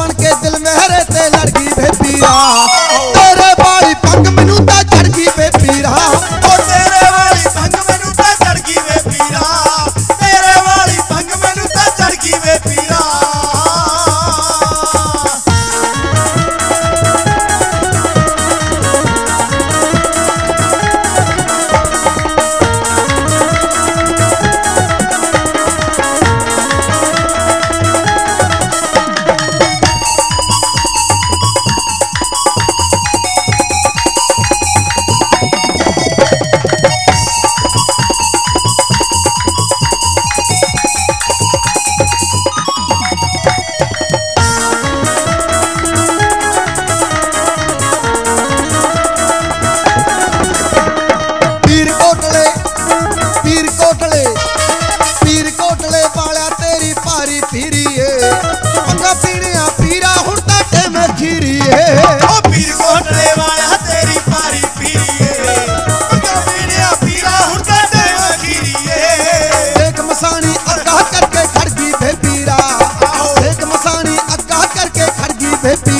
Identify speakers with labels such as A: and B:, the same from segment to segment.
A: बन के दिल में ते लड़की de ti.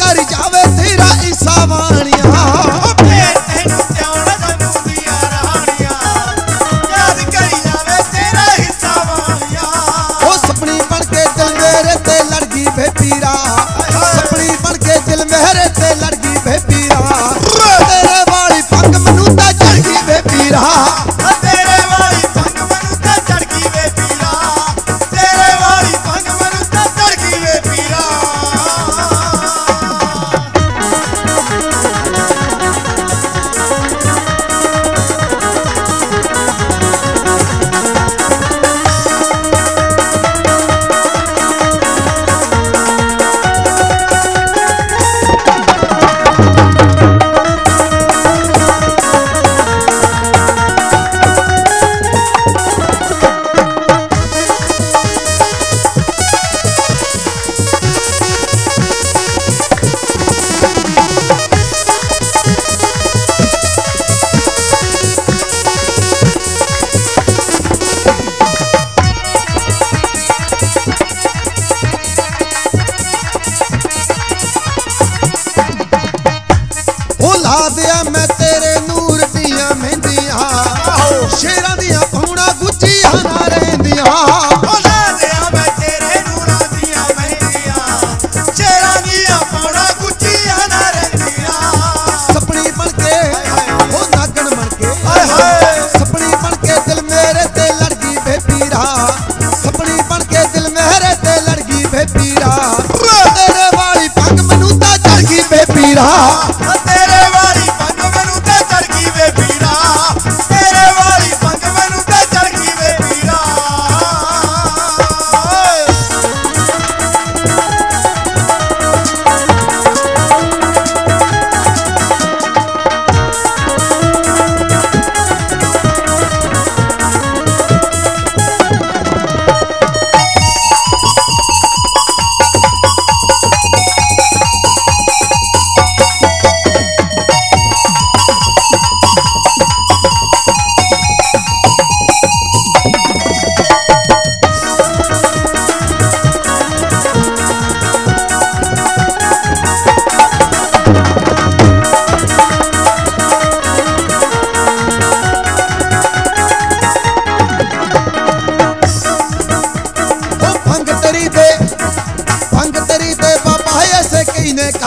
A: कर जावे तेरा ਮੈਂ ਤੇਰੇ ਨੂਰ ਦੀਆਂ ਮਹਿੰਦੀਆਂ। ਆਹੋ। ਸ਼ੇਰਾਂ ਦੀਆਂ ਫੌਣਾ ਗੁੱਜੀਆਂ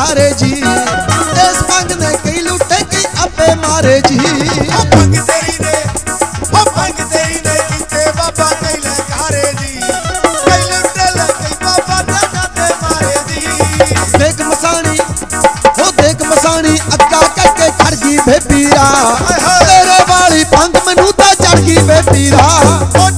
A: मारे जी। देश भंग ने कई लुटे कई लकारे मारे जी। तेरे वाली भंग मनु चढ़ गई बेपीरा
B: ओ